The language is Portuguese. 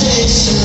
Deixa